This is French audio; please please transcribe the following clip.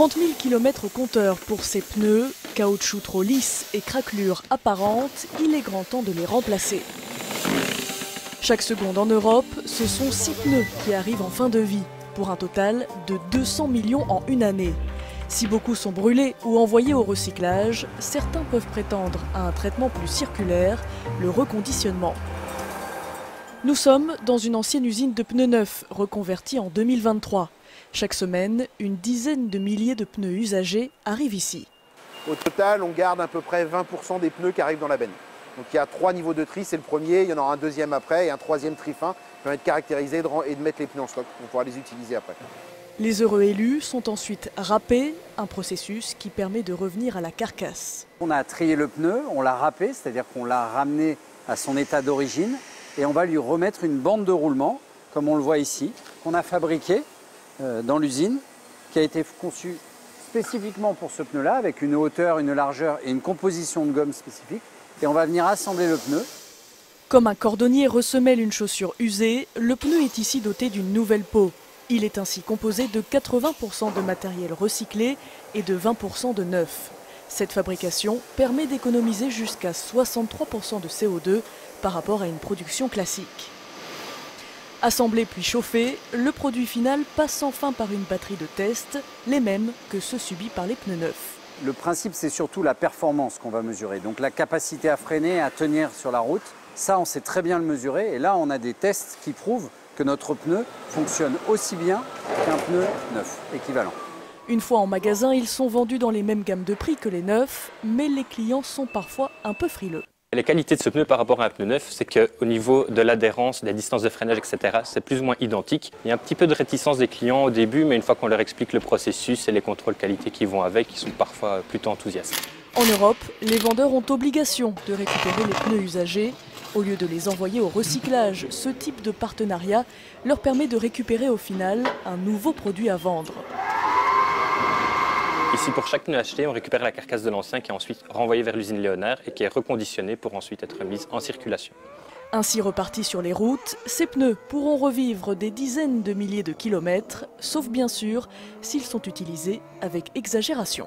30 000 km au compteur pour ces pneus, caoutchouc trop lisse et craquelure apparente, il est grand temps de les remplacer. Chaque seconde en Europe, ce sont 6 pneus qui arrivent en fin de vie, pour un total de 200 millions en une année. Si beaucoup sont brûlés ou envoyés au recyclage, certains peuvent prétendre à un traitement plus circulaire, le reconditionnement. Nous sommes dans une ancienne usine de pneus neufs, reconvertie en 2023. Chaque semaine, une dizaine de milliers de pneus usagés arrivent ici. Au total, on garde à peu près 20% des pneus qui arrivent dans la benne. Donc il y a trois niveaux de tri, c'est le premier, il y en aura un deuxième après et un troisième tri fin qui permet de caractériser et de mettre les pneus en stock pour pouvoir les utiliser après. Les heureux élus sont ensuite râpés, un processus qui permet de revenir à la carcasse. On a trié le pneu, on l'a râpé, c'est-à-dire qu'on l'a ramené à son état d'origine et on va lui remettre une bande de roulement, comme on le voit ici, qu'on a fabriqué euh, dans l'usine, qui a été conçu spécifiquement pour ce pneu-là, avec une hauteur, une largeur et une composition de gomme spécifique. Et on va venir assembler le pneu. Comme un cordonnier ressemelle une chaussure usée, le pneu est ici doté d'une nouvelle peau. Il est ainsi composé de 80% de matériel recyclé et de 20% de neuf. Cette fabrication permet d'économiser jusqu'à 63% de CO2 par rapport à une production classique. Assemblé puis chauffé, le produit final passe enfin par une batterie de test, les mêmes que ceux subis par les pneus neufs. Le principe, c'est surtout la performance qu'on va mesurer, donc la capacité à freiner, à tenir sur la route. Ça, on sait très bien le mesurer, et là, on a des tests qui prouvent que notre pneu fonctionne aussi bien qu'un pneu neuf, équivalent. Une fois en magasin, ils sont vendus dans les mêmes gammes de prix que les neufs, mais les clients sont parfois un peu frileux. Les qualités de ce pneu par rapport à un pneu neuf, c'est qu'au niveau de l'adhérence, des distances de freinage, etc., c'est plus ou moins identique. Il y a un petit peu de réticence des clients au début, mais une fois qu'on leur explique le processus et les contrôles qualité qui vont avec, ils sont parfois plutôt enthousiastes. En Europe, les vendeurs ont obligation de récupérer les pneus usagés. Au lieu de les envoyer au recyclage, ce type de partenariat leur permet de récupérer au final un nouveau produit à vendre. Ici, pour chaque pneu acheté, on récupère la carcasse de l'ancien qui est ensuite renvoyée vers l'usine Léonard et qui est reconditionnée pour ensuite être mise en circulation. Ainsi repartis sur les routes, ces pneus pourront revivre des dizaines de milliers de kilomètres, sauf bien sûr s'ils sont utilisés avec exagération.